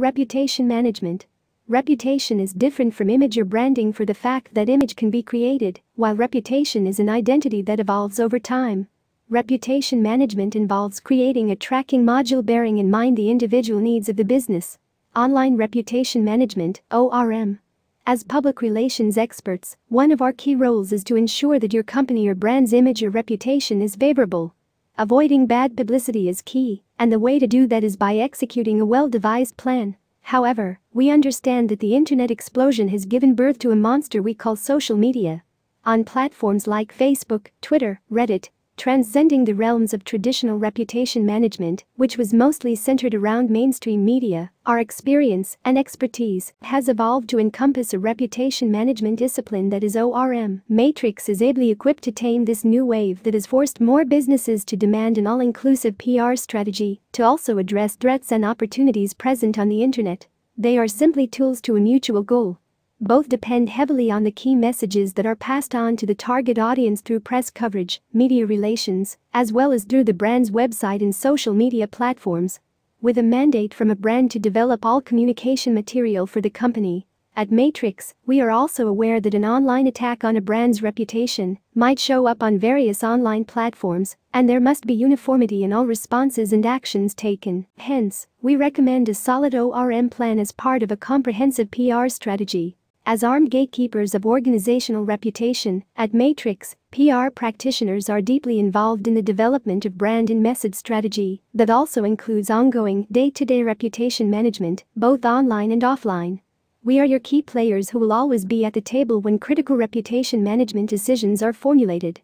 Reputation management. Reputation is different from image or branding for the fact that image can be created, while reputation is an identity that evolves over time. Reputation management involves creating a tracking module bearing in mind the individual needs of the business. Online Reputation Management, ORM. As public relations experts, one of our key roles is to ensure that your company or brand's image or reputation is favorable. Avoiding bad publicity is key, and the way to do that is by executing a well devised plan. However, we understand that the internet explosion has given birth to a monster we call social media. On platforms like Facebook, Twitter, Reddit, transcending the realms of traditional reputation management, which was mostly centered around mainstream media, our experience and expertise has evolved to encompass a reputation management discipline that is ORM. Matrix is ably equipped to tame this new wave that has forced more businesses to demand an all inclusive PR strategy, to also address threats and opportunities present on the internet. They are simply tools to a mutual goal both depend heavily on the key messages that are passed on to the target audience through press coverage, media relations, as well as through the brand's website and social media platforms. With a mandate from a brand to develop all communication material for the company, at Matrix, we are also aware that an online attack on a brand's reputation might show up on various online platforms, and there must be uniformity in all responses and actions taken. Hence, we recommend a solid ORM plan as part of a comprehensive PR strategy. As armed gatekeepers of organizational reputation, at Matrix, PR practitioners are deeply involved in the development of brand and message strategy that also includes ongoing day to day reputation management, both online and offline. We are your key players who will always be at the table when critical reputation management decisions are formulated.